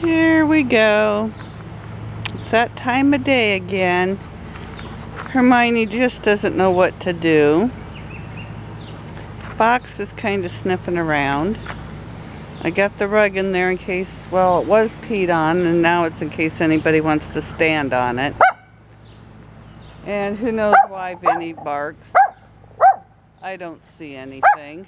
Here we go. It's that time of day again. Hermione just doesn't know what to do. Fox is kind of sniffing around. I got the rug in there in case, well, it was peed on, and now it's in case anybody wants to stand on it. And who knows why Vinny barks. I don't see anything.